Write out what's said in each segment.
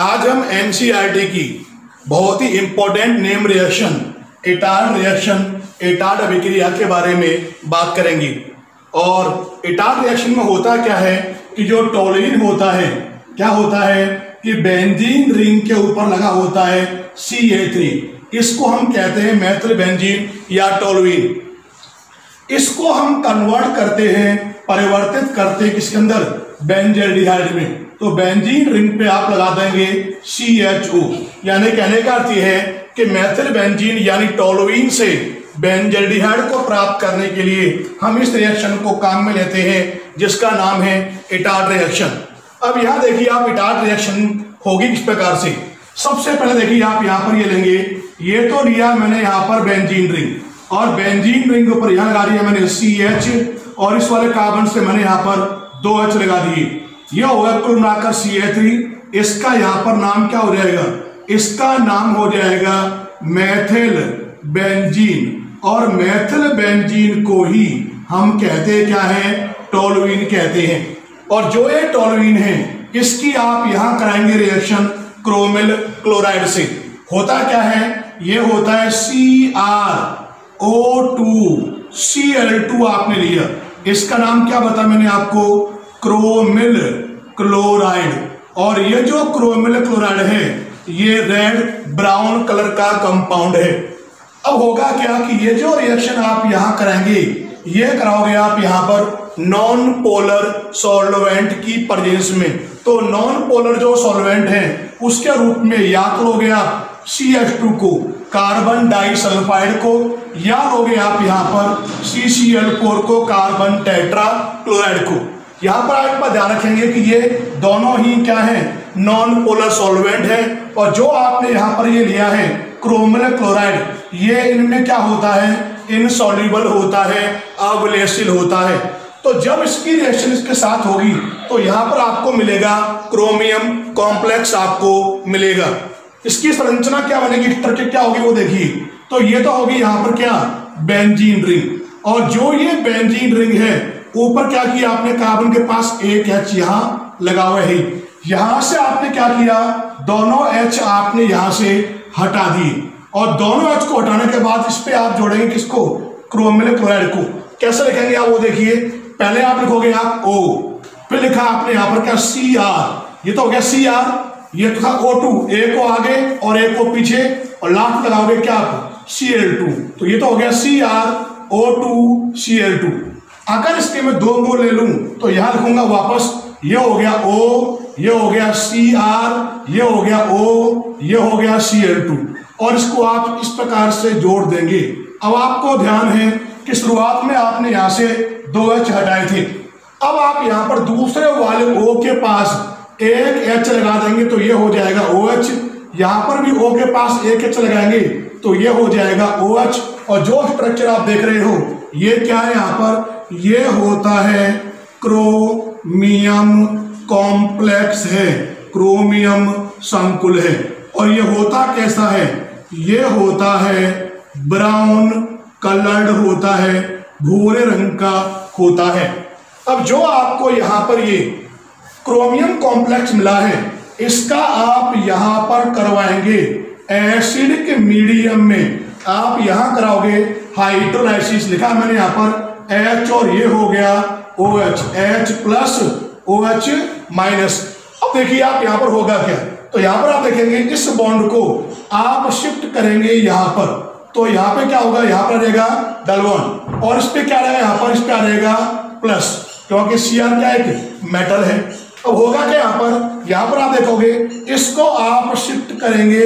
NCERT की बहुत ही important name reaction Etard reaction Etard अभिक्रिया के बारे में बात करेंगे। और एटार्ड रिएक्शन में होता क्या है कि जो टोलिन होता है, क्या होता है कि बेंजीन रिंग के ऊपर लगा होता है सी ए थ्री इसको हम कहते हैं मैथल बेंजीन या टोलविन इसको हम कन्वर्ट करते हैं, परिवर्तित करते हैं किसके अंदर? बेंजेल्डिहाइड में। तो बेंजीन रिंग पे आप लगा देंगे सी एच ओ यानी कहने का अर्थ यह है कि मैथिल बेंजीन यानी टोलोइन से बेंजेल्डिहाइड को प्राप्त करने के लिए हम इस रिएक्शन को काम में लेते हैं, जिसका नाम है इटार्ड रिएक्शन अब यहाँ देखिए आप इटार्ड रिएक्शन होगी किस प्रकार से। सबसे पहले देखिए आप यहाँ पर ये लेंगे, ये तो लिया मैंने यहाँ पर बेंजीन रिंग और बेंजीन रिंग के ऊपर यहाँ लगा दिया मैंने सी एच और इस वाले कार्बन से मैंने यहाँ पर दो एच लगा दिए। यह कुल मिलाकर सी ए थ्री इसका यहाँ पर नाम क्या हो जाएगा? इसका नाम हो जाएगा मैथिल बेंजीन। और मैथिल बेंजीन को ही हम कहते क्या है? टोलविन कहते हैं। और जो ये टोलविन है, इसकी आप यहाँ कराएँगे रिएक्शन क्रोमिल क्लोराइड से। होता क्या है? ये होता है C R O two C L two आपने लिया। इसका नाम क्या बता मैंने आपको? Chromyl chloride. और ये जो क्रोमिल क्लोराइड है, ये रेड ब्राउन कलर का कंपाउंड है। अब होगा क्या कि ये जो रिएक्शन आप यहाँ कराएँगे, ये कराओगे आप यहाँ पर नॉन पोलर सॉल्वेंट की प्रेजेंस में। तो नॉन पोलर जो सॉल्वेंट है, उसके रूप में या करोगे आप सी एच टू को कार्बन डाइसल्फाइड को। या लोगे आप यहाँ पर सी सी एल फोर को कार्बन टेट्रा क्लोराइड को। यहाँ पर आप ध्यान रखेंगे कि ये दोनों ही क्या है? नॉन पोलर सॉल्वेंट है और जो आपने यहाँ पर ये लिया है क्रोमल क्लोराइड ये इनमें क्या होता है? इनसॉल्युबल होता है अवलेसिल होता है। तो जब इसकी रिएक्शन इसके साथ होगी तो यहाँ पर आपको मिलेगा क्रोमियम कॉम्प्लेक्स आपको मिलेगा। इसकी संरचना क्या बनेगी? स्ट्रक्चर क्या होगी वो देखिए। तो ये तो होगी यहाँ पर क्या? बेंजीन रिंग और जो ये बेंजीन रिंग है ऊपर क्या किया आपने? कार्बन के पास एक एच यहाँ लगा हुआ है यहाँ से आपने क्या किया? दोनों एच आपने यहाँ से हटा दिए। और दोनों एच को हटाने के बाद इस पे आप जोड़ेंगे किसको? क्रोमिल क्लोराइड को। कैसे लिखेंगे आप वो देखिए। पहले आप लिखोगे आप ओ फिर लिखा आपने यहाँ पर क्या? सी आर ये तो हो गया सी आर ये तो था ओ टू ए को आगे और ए को पीछे। और लास्ट लगाओगे क्या आप? सी एल टू तो ये तो हो गया C R O two C L two अगर इसके मैं दो मोल ले लूँ तो यहाँ लिखूँगा वापस, ये हो गया ओ ये हो गया सी आर ये हो गया ओ ये हो गया सी एल टू और इसको आप इस प्रकार से जोड़ देंगे। अब आपको ध्यान है कि शुरुआत में आपने यहाँ से दो एच हटाए थे। अब आप यहाँ पर दूसरे वाले ओ के पास एक एच लगा देंगे तो ये हो जाएगा ओ एच यहाँ पर भी ओ के पास एक एच लगाएँगे तो ये हो जाएगा ओ एच और जो स्ट्रक्चर आप देख रहे हो, ये क्या है यहाँ पर? ये होता है क्रोमियम कॉम्प्लेक्स है। क्रोमियम संकुल है। और ये होता कैसा है? ये होता है ब्राउन कलर्ड होता है, भूरे रंग का होता है। अब जो आपको यहाँ पर ये क्रोमियम कॉम्प्लेक्स मिला है, इसका आप यहाँ पर करवाएँगे। एसिड के मीडियम में आप यहाँ कराओगे। हाइड्रोलाइसिस लिखा मैंने यहाँ पर। एच और ये हो गया O H H plus O H minus अब देखिए आप यहाँ पर होगा क्या? तो यहाँ पर आप देखेंगे इस बॉन्ड को आप शिफ्ट करेंगे यहाँ पर। तो यहाँ पे क्या होगा? यहाँ पर रहेगा डलवन और इस पे क्या रहेगा यहाँ पर इस पे रहेगा प्लस क्योंकि सी आर क्या एक मेटल है। अब होगा क्या यहाँ पर? यहाँ पर आप देखोगे इसको आप शिफ्ट करेंगे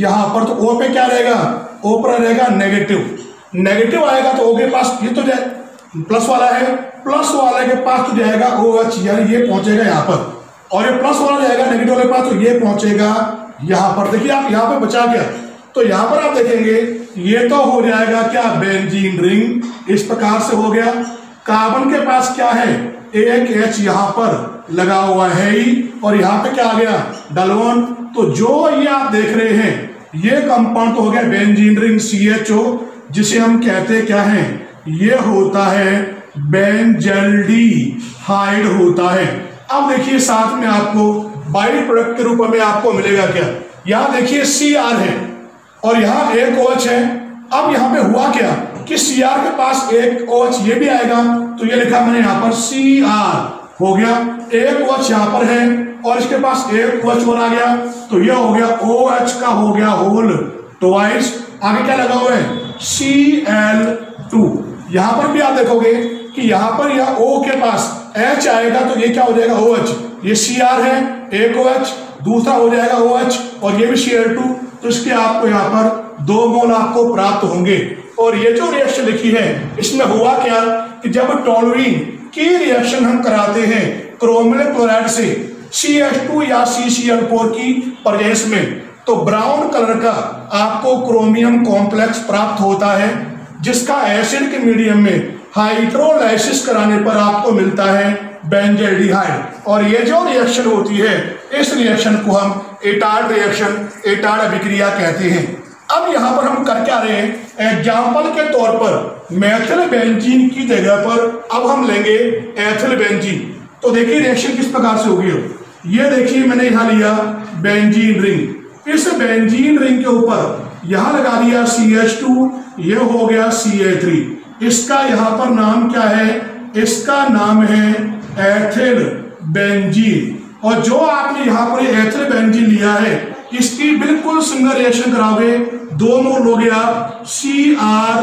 यहाँ पर। तो ओ पे क्या रहेगा? ओ पर रहेगा नेगेटिव नेगेटिव आएगा तो ओ के पास ये तो जाए। प्लस वाला है, प्लस वाले के पास तो जाएगा ओ एच यानी ये पहुंचेगा यहाँ पर। और ये प्लस वाला जाएगा नेगेटिव वाले पास तो ये पहुंचेगा यहाँ पर। देखिए आप यहाँ पे बचा गया। तो यहाँ पर आप देखेंगे, ये तो हो जाएगा क्या? बेंजीन रिंग इस प्रकार से हो गया। कार्बन के पास क्या है? एक एच यहाँ पर लगा हुआ है ही। और यहाँ पे क्या आ गया? डलवन तो जो ये आप देख रहे हैं, ये कंपाउंड तो हो गया benzene ring C H O जिसे हम कहते क्या है? ये होता है बेंजल्डी हाइड होता है। अब देखिए साथ में आपको बाई प्रोडक्ट के रूप में आपको मिलेगा क्या? यहाँ देखिए सी आर है और यहाँ एक ओच है। अब यहाँ पे हुआ क्या कि सी आर के पास एक ओच ये भी आएगा। तो ये लिखा मैंने यहाँ पर सी आर हो गया। एक ओच यहाँ पर है और इसके पास एक ओच और आ गया। तो ये हो गया ओ एच का हो गया होल ट्वाइस आगे क्या लगा हुआ है? सी एल टू यहाँ पर भी आप देखोगे कि यहाँ पर यह ओ के पास एच आएगा तो ये क्या हो जाएगा ओ एच ये सी आर है, एक ओ एच दूसरा हो जाएगा ओ एच और ये भी सी एल टू तो इसके आपको यहाँ पर दो मोल आपको प्राप्त होंगे। और ये जो रिएक्शन लिखी है, इसमें हुआ क्या कि जब टोलुइन की रिएक्शन हम कराते हैं क्रोमिल क्लोराइड से सी एच टू या सी सी एल फोर की प्रजेंस में तो ब्राउन कलर का आपको क्रोमियम कॉम्प्लेक्स प्राप्त होता है। जिसका एसिड के मीडियम में हाइड्रोलाइसिस कराने पर आपको मिलता है बेंजेल्डिहाइड और ये जो रिएक्शन होती है, इस रिएक्शन को हम एटार्ड रिएक्शन एटार्ड अभिक्रिया कहते हैं। अब यहाँ पर हम कर क्या रहे हैं। एग्ज़ाम्पल के तौर पर मैथिल बेंजीन की जगह पर अब हम लेंगे एथिल बेंजीन तो देखिए रिएक्शन किस प्रकार से होगी। ये देखिए मैंने यहाँ लिया बेंजीन रिंग इस बेंजीन रिंग के ऊपर यहाँ लगा दिया सी एच टू ये हो गया सी ए थ्री इसका यहाँ पर नाम क्या है? इसका नाम है एथिल बेंजीन और जो आपने यहाँ पर एथिल बेंजीन लिया है, इसकी बिल्कुल सिंगल रिएक्शन कराओगे। दो मोल हो गया C R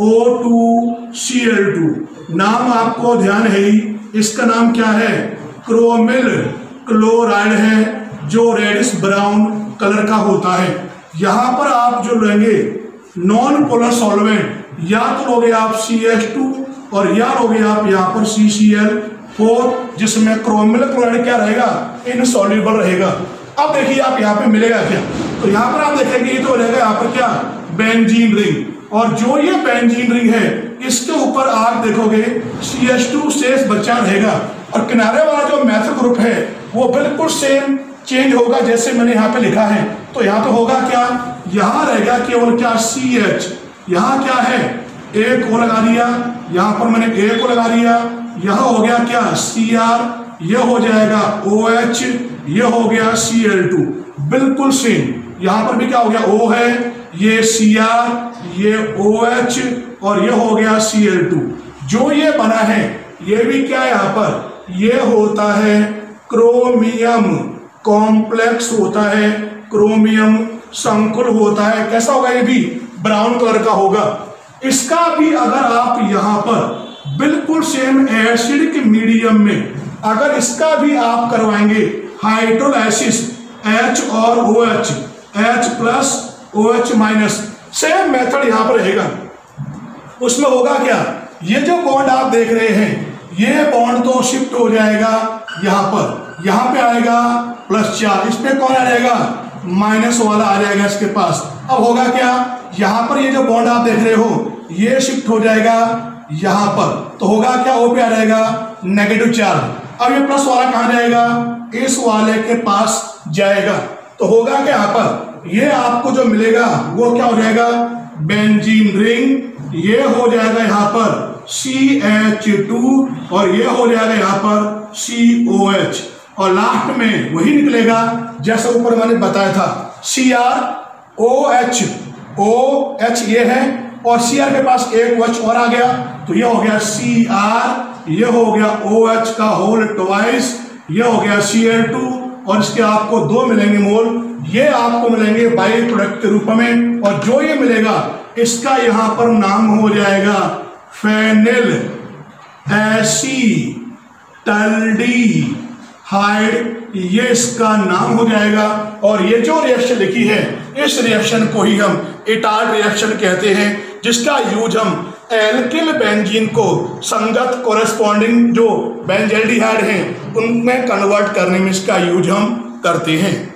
O two C L two नाम आपको ध्यान है ही, इसका नाम क्या है? क्रोमिल क्लोराइड है, जो रेडिस ब्राउन कलर का होता है। यहाँ पर आप जो लेंगे नॉन पोलर सॉल्वेंट या तो लोगे आप सी एच टू और या लोगे आप यहाँ पर सी सी एल फोर जिसमें क्रोमिल क्लोराइड क्या रहेगा? इनसॉल्युबल रहेगा। अब देखिए आप यहाँ पे मिलेगा क्या? तो यहाँ पर आप देखेंगे तो रहेगा यहाँ पर क्या? बेंजीन रिंग और जो ये बेंजीन रिंग है, इसके ऊपर आप देखोगे सी एच टू शेष बच्चा रहेगा। और किनारे वाला जो मैथ ग्रुप है, वो बिल्कुल सेम चेंज होगा जैसे मैंने यहाँ पे लिखा है। तो यहाँ पे होगा क्या? यहाँ रहेगा केवल क्या? सी एच यहाँ क्या है? ए को लगा दिया। यहाँ पर मैंने ए को लगा दिया। यह हो गया क्या? सी आर ये हो जाएगा ओ एच ये हो गया सी एल टू बिल्कुल सेम यहाँ पर भी क्या हो गया? ओ है। ये सी आर ये ओ एच और ये हो गया सी एल टू जो ये बना है, ये भी क्या यहाँ पर? ये होता है क्रोमियम कॉम्प्लेक्स होता है, क्रोमियम संकुल होता है, कैसा होगा ये भी? ब्राउन कलर का होगा। इसका भी अगर आप यहाँ पर बिल्कुल सेम एसिड के मीडियम में अगर इसका भी आप करवाएँगे हाइड्रोलाइसिस एच और O H H plus O H minus same method यहाँ पर रहेगा। उसमें होगा क्या? ये जो बॉन्ड आप देख रहे हैं, ये बॉन्ड तो शिफ्ट हो जाएगा यहाँ पर। यहाँ पे आएगा प्लस चार इस पे कौन आ जाएगा? माइनस वाला आ जाएगा इसके पास। अब होगा क्या? यहाँ पर ये जो बॉन्ड आप देख रहे हो, ये शिफ्ट हो जाएगा यहाँ पर। तो होगा क्या? ओ पे आ जाएगा नेगेटिव चार्ज अब ये प्लस वाला कहा जाएगा? इस वाले के पास जाएगा। तो होगा क्या यहाँ पर? ये आपको जो मिलेगा, वो क्या हो जाएगा? बेंजीन रिंग ये हो जाएगा यहाँ पर सी एच टू और ये हो जाएगा यहाँ पर सी ओ एच और लास्ट में वही निकलेगा जैसा ऊपर मैंने बताया था। C R O H O H ये है और सी आर के पास एक एच और आ गया तो ये हो गया सी आर ये हो गया ओ एच का होल ट्वाइस ये हो गया सी एल टू और इसके आपको दो मिलेंगे मोल। ये आपको मिलेंगे बाई प्रोडक्ट के रूप में और जो ये मिलेगा, इसका यहाँ पर नाम हो जाएगा फेनिल एसी टल्डी हाइड, ये इसका नाम हो जाएगा। और ये जो रिएक्शन लिखी है, इस रिएक्शन को ही हम इटार रिएक्शन कहते हैं, जिसका यूज़ हम एल्किल बेंजीन को संगत कोरस्पॉन्डिंग जो बेंजेल्डिहाइड हैं, उनमें कन्वर्ट करने में इसका यूज़ हम करते हैं।